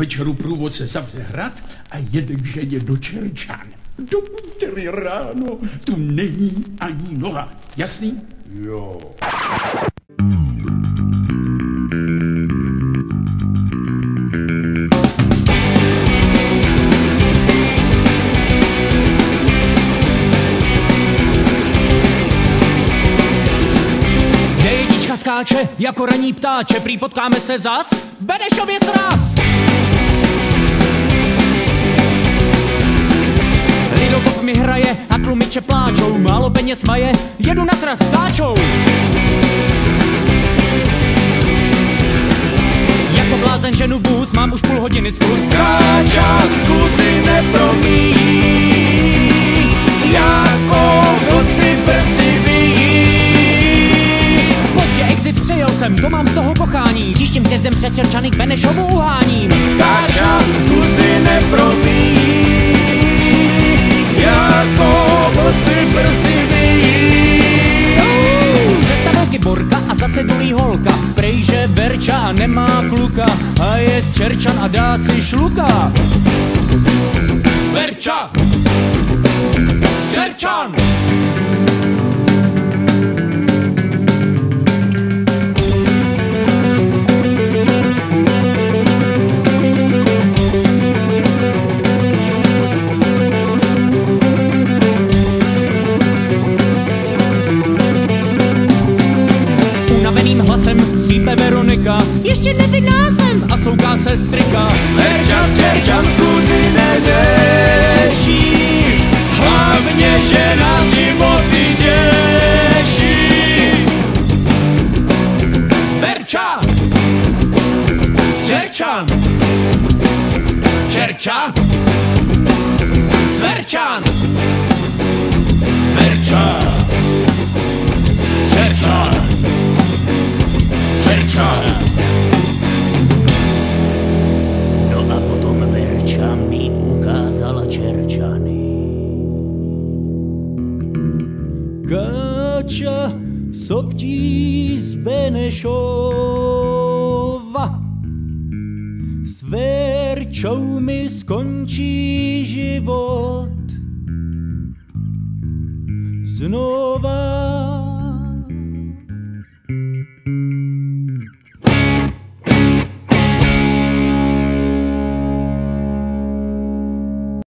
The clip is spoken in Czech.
večeru průvodce zavře hrad a jede k ženě do Čerčan. Do úterý ráno tu není ani noha. Jasný? Jo. Kde skáče jako raní ptáče, prý potkáme se zas v Benešově sraz. Lidopop mi hraje a tlumiče pláčou, málo peněz maje, jedu na sraz skáčou. Jako blázen ženu vůz, mám už půl hodiny zkus. Skáča kochání. Příštím sjezdem před Čerčany k Benešovu uháním. Skáča skluzy nepromíjí, jako vlci prsty vyjí. Přestavelky Borka a za cedulí holka Prejže Berča nemá kluka A je z Čerčan a dá si šluka Verča! Z Čerčan! Sípe Veronika Ještě nevinná jsem A souká se strika Verča z Čerčan skluzy neřeší, hlavně, že nás životy těší. Verča! Z Čerčan! Čerča! Z mi ukázala Čerčany. Káča sobtí z Benešova S Verčou mi skončí život Znova